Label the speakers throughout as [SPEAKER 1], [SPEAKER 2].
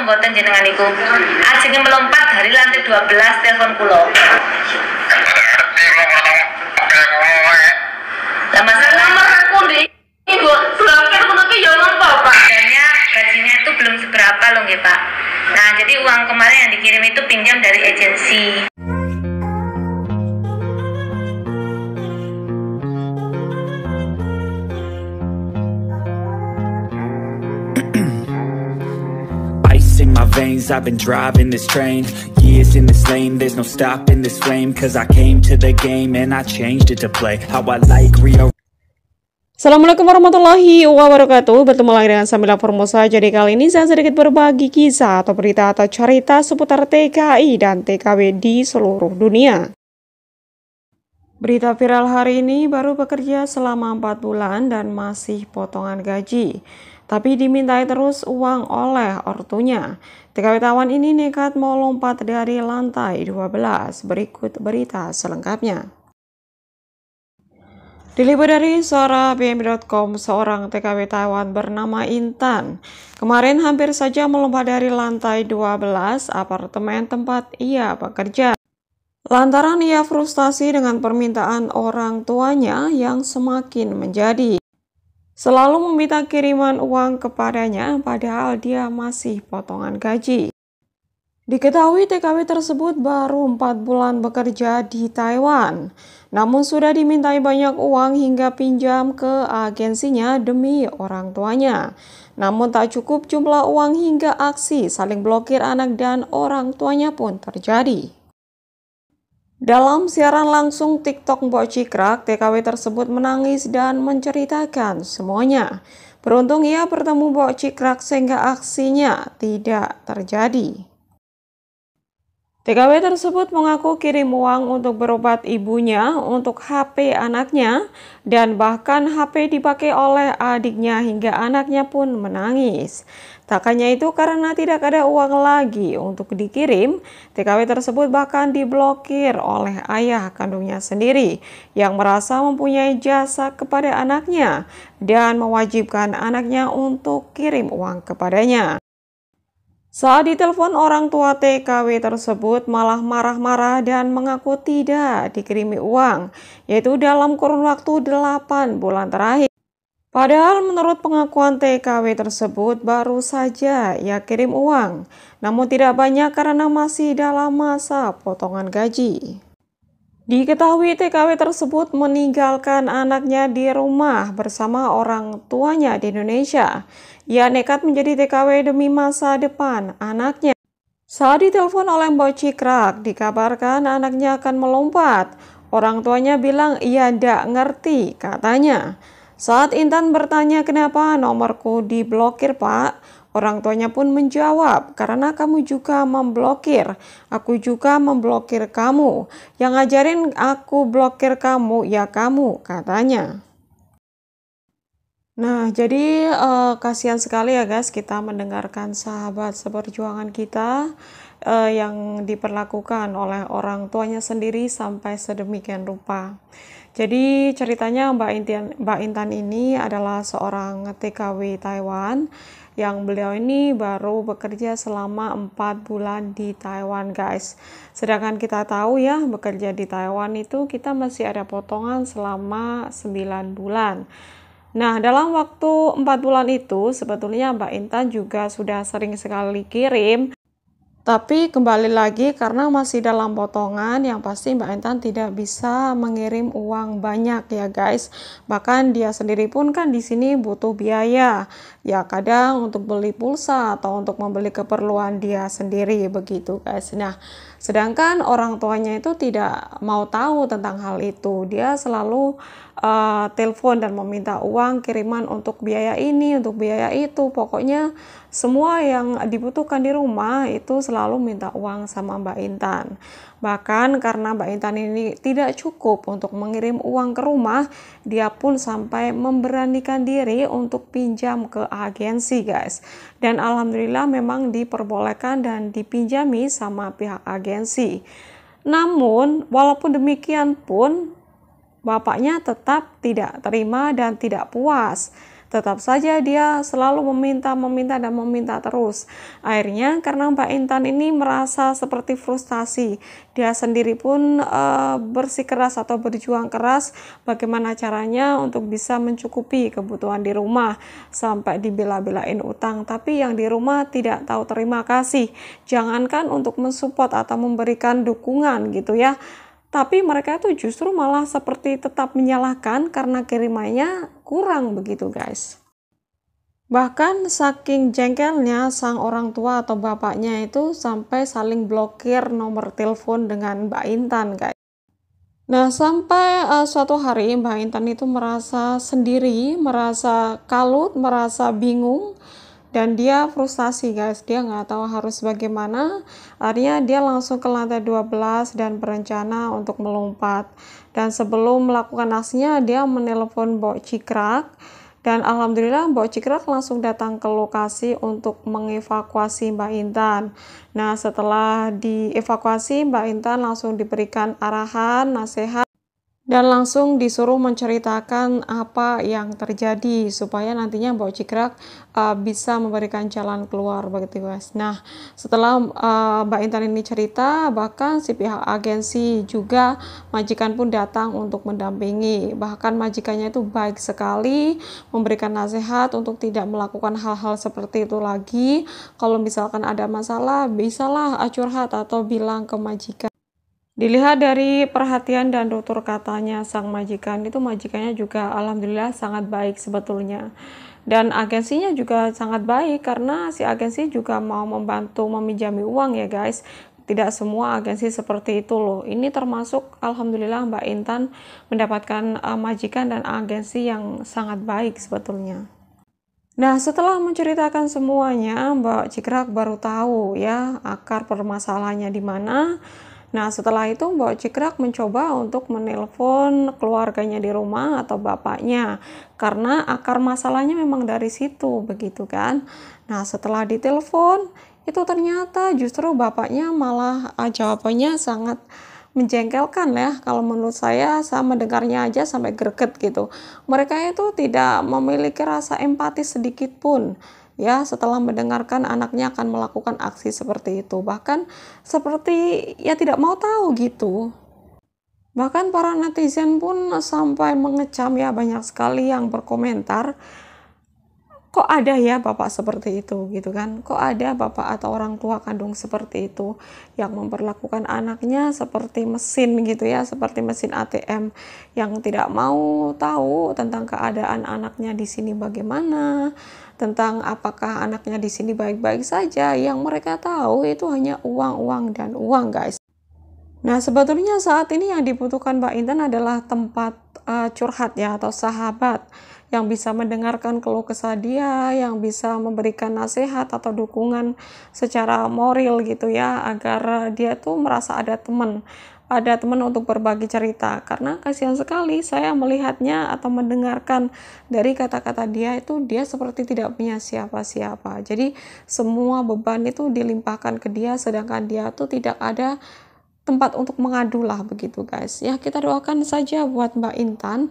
[SPEAKER 1] napa mboten jenengan niku? Ajenge melompat dari lantai 12 telepon kula.
[SPEAKER 2] ngerti lo ngomong kayak ngomong wae.
[SPEAKER 1] Lah masalah
[SPEAKER 3] Nomor aku di ibu blokir ngono ki yo ngopo, Pak?
[SPEAKER 1] Sebenarnya gajinya itu belum seberapa loh nggih Pak. Nah jadi uang kemarin yang dikirim itu pinjam dari agensi.
[SPEAKER 4] Veins, I've been driving this train Years in this lane, there's no stopping this flame Cause I came to the game and I changed it to play How I like Rio
[SPEAKER 5] Assalamualaikum warahmatullahi wabarakatuh. Bertemu lagi dengan Samila Formosa Jadi kali ini saya sedikit berbagi kisah atau berita atau cerita seputar TKI dan TKW di seluruh dunia. Berita viral hari ini baru bekerja selama 4 bulan dan masih potongan gaji tapi dimintai terus uang oleh ortunya. TKW tawan ini nekat mau lompat dari lantai 12. Berikut berita selengkapnya. Diliput dari suara BM.com, seorang TKW Taiwan bernama Intan kemarin hampir saja melompat dari lantai 12 apartemen tempat ia bekerja. Lantaran ia frustasi dengan permintaan orang tuanya yang semakin menjadi. Selalu meminta kiriman uang kepadanya padahal dia masih potongan gaji. Diketahui TKW tersebut baru 4 bulan bekerja di Taiwan, namun sudah dimintai banyak uang hingga pinjam ke agensinya demi orang tuanya. Namun tak cukup jumlah uang hingga aksi saling blokir anak dan orang tuanya pun terjadi. Dalam siaran langsung TikTok Mbok Cikrak, TKW tersebut menangis dan menceritakan semuanya. Beruntung ia bertemu Mbok Cikrak sehingga aksinya tidak terjadi. TKW tersebut mengaku kirim uang untuk berobat ibunya untuk HP anaknya dan bahkan HP dipakai oleh adiknya hingga anaknya pun menangis. Tak hanya itu karena tidak ada uang lagi untuk dikirim, TKW tersebut bahkan diblokir oleh ayah kandungnya sendiri yang merasa mempunyai jasa kepada anaknya dan mewajibkan anaknya untuk kirim uang kepadanya. Saat ditelepon orang tua TKW tersebut malah marah-marah dan mengaku tidak dikirimi uang, yaitu dalam kurun waktu 8 bulan terakhir. Padahal menurut pengakuan TKW tersebut baru saja ia kirim uang, namun tidak banyak karena masih dalam masa potongan gaji. Diketahui TKW tersebut meninggalkan anaknya di rumah bersama orang tuanya di Indonesia. Ia nekat menjadi TKW demi masa depan anaknya. Saat ditelepon oleh Mbok Cikrak, dikabarkan anaknya akan melompat. Orang tuanya bilang ia tidak ngerti, katanya. Saat Intan bertanya kenapa nomorku diblokir pak, orang tuanya pun menjawab, karena kamu juga memblokir, aku juga memblokir kamu. Yang ngajarin aku blokir kamu, ya kamu, katanya. Nah, jadi uh, kasihan sekali ya guys kita mendengarkan sahabat seperjuangan kita uh, yang diperlakukan oleh orang tuanya sendiri sampai sedemikian rupa. Jadi ceritanya Mbak Intan, Mbak Intan ini adalah seorang TKW Taiwan yang beliau ini baru bekerja selama 4 bulan di Taiwan guys. Sedangkan kita tahu ya bekerja di Taiwan itu kita masih ada potongan selama 9 bulan. Nah, dalam waktu empat bulan itu, sebetulnya Mbak Intan juga sudah sering sekali kirim. Tapi kembali lagi karena masih dalam potongan yang pasti Mbak Intan tidak bisa mengirim uang banyak ya guys. Bahkan dia sendiri pun kan di sini butuh biaya. Ya kadang untuk beli pulsa atau untuk membeli keperluan dia sendiri begitu guys. Nah, sedangkan orang tuanya itu tidak mau tahu tentang hal itu. Dia selalu uh, telepon dan meminta uang kiriman untuk biaya ini, untuk biaya itu. Pokoknya semua yang dibutuhkan di rumah itu selalu minta uang sama Mbak Intan. Bahkan karena Mbak Intan ini tidak cukup untuk mengirim uang ke rumah, dia pun sampai memberanikan diri untuk pinjam ke agensi guys. Dan alhamdulillah memang diperbolehkan dan dipinjami sama pihak agensi. Namun walaupun demikian pun bapaknya tetap tidak terima dan tidak puas Tetap saja dia selalu meminta, meminta, dan meminta terus. Akhirnya karena Mbak Intan ini merasa seperti frustasi, dia sendiri pun uh, bersikeras atau berjuang keras bagaimana caranya untuk bisa mencukupi kebutuhan di rumah sampai dibela-belain utang. Tapi yang di rumah tidak tahu terima kasih. Jangankan untuk mensupport atau memberikan dukungan gitu ya tapi mereka itu justru malah seperti tetap menyalahkan karena kirimannya kurang begitu guys. Bahkan saking jengkelnya sang orang tua atau bapaknya itu sampai saling blokir nomor telepon dengan Mbak Intan guys. Nah sampai uh, suatu hari Mbak Intan itu merasa sendiri, merasa kalut, merasa bingung dan dia frustasi guys. Dia nggak tahu harus bagaimana. Akhirnya dia langsung ke lantai 12 dan berencana untuk melompat. Dan sebelum melakukan aksinya dia menelpon Mbok Cikrak. Dan alhamdulillah Mbok Cikrak langsung datang ke lokasi untuk mengevakuasi Mbak Intan. Nah, setelah dievakuasi Mbak Intan langsung diberikan arahan, nasihat dan langsung disuruh menceritakan apa yang terjadi supaya nantinya Mbak Cikrak uh, bisa memberikan jalan keluar begitu guys. Nah setelah uh, Mbak Intan ini cerita bahkan si pihak agensi juga majikan pun datang untuk mendampingi. Bahkan majikannya itu baik sekali memberikan nasihat untuk tidak melakukan hal-hal seperti itu lagi. Kalau misalkan ada masalah bisalah curhat atau bilang ke majikan Dilihat dari perhatian dan tutur katanya sang majikan, itu majikannya juga alhamdulillah sangat baik sebetulnya. Dan agensinya juga sangat baik karena si agensi juga mau membantu meminjami uang ya guys. Tidak semua agensi seperti itu loh. Ini termasuk alhamdulillah Mbak Intan mendapatkan uh, majikan dan agensi yang sangat baik sebetulnya. Nah, setelah menceritakan semuanya, Mbak Cikrak baru tahu ya akar permasalahannya di mana Nah, setelah itu Mbak Cikrak mencoba untuk menelpon keluarganya di rumah atau bapaknya karena akar masalahnya memang dari situ begitu kan. Nah, setelah ditelepon itu ternyata justru bapaknya malah uh, jawabannya sangat menjengkelkan ya kalau menurut saya saya mendengarnya aja sampai greget gitu mereka itu tidak memiliki rasa empati sedikit pun ya setelah mendengarkan anaknya akan melakukan aksi seperti itu. Bahkan seperti ya tidak mau tahu gitu. Bahkan para netizen pun sampai mengecam ya banyak sekali yang berkomentar kok ada ya bapak seperti itu? gitu kan. Kok ada bapak atau orang tua kandung seperti itu yang memperlakukan anaknya seperti mesin? gitu ya seperti mesin ATM yang tidak mau tahu tentang keadaan anaknya di sini bagaimana tentang apakah anaknya di sini baik-baik saja. Yang mereka tahu itu hanya uang-uang dan uang guys. Nah, sebetulnya saat ini yang dibutuhkan Mbak Intan adalah tempat uh, curhat ya atau sahabat yang bisa mendengarkan keluh kesah dia, yang bisa memberikan nasihat atau dukungan secara moral gitu ya, agar dia tuh merasa ada teman, ada teman untuk berbagi cerita. Karena kasihan sekali saya melihatnya atau mendengarkan dari kata-kata dia itu dia seperti tidak punya siapa-siapa. Jadi semua beban itu dilimpahkan ke dia sedangkan dia tuh tidak ada tempat untuk mengadu lah begitu guys. Ya kita doakan saja buat Mbak Intan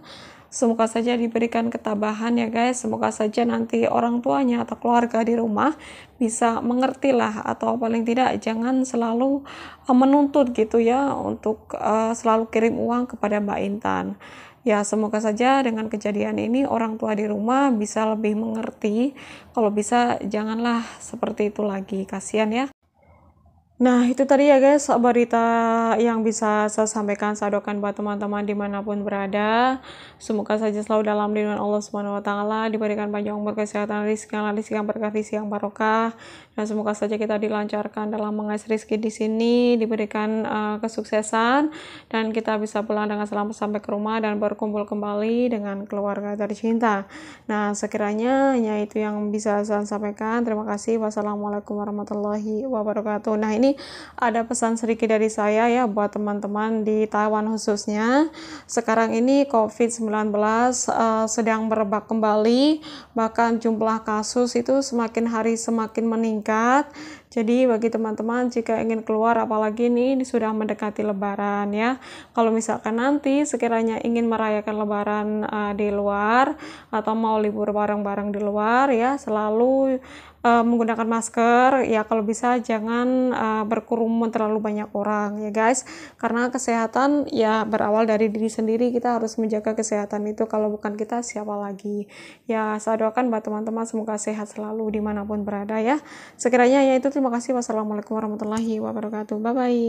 [SPEAKER 5] Semoga saja diberikan ketabahan ya guys. Semoga saja nanti orang tuanya atau keluarga di rumah bisa mengerti lah atau paling tidak jangan selalu uh, menuntut gitu ya untuk uh, selalu kirim uang kepada Mbak Intan. Ya, semoga saja dengan kejadian ini orang tua di rumah bisa lebih mengerti. Kalau bisa janganlah seperti itu lagi. Kasihan ya. Nah, itu tadi ya guys berita yang bisa saya sampaikan, saya doakan buat teman-teman di mana pun berada. Semoga saja selalu dalam lindungan Allah Subhanahu Wa Taala, diberikan panjang umur, kesehatan, rezeki yang rezeki yang berkah, rezeki yang barokah, dan semoga saja kita dilancarkan dalam mengais rezeki di sini, diberikan uh, kesuksesan, dan kita bisa pulang dengan selamat sampai ke rumah dan berkumpul kembali dengan keluarga tercinta. Nah, sekiranya hanya itu yang bisa saya sampaikan. Terima kasih. Wassalamualaikum warahmatullahi wabarakatuh. Nah, ini ada pesan sedikit dari saya ya buat teman-teman di Taiwan khususnya. Sekarang ini COVID-19 uh, sedang merebak kembali, bahkan jumlah kasus itu semakin hari semakin meningkat Jadi bagi teman-teman jika ingin keluar apalagi ini, ini sudah mendekati lebaran ya. Kalau misalkan nanti sekiranya ingin merayakan lebaran uh, di luar atau mau libur bareng-bareng di luar ya, selalu uh, menggunakan masker ya kalau bisa jangan uh, berkerumun terlalu banyak orang ya guys. Karena kesehatan ya berawal dari diri sendiri. Kita harus menjaga kesehatan itu. Kalau bukan kita siapa lagi? Ya saya doakan buat teman-teman semoga sehat selalu di mana pun berada ya. Sekiranya ya itu terima kasih. Wassalamualaikum warahmatullahi wabarakatuh. Bye bye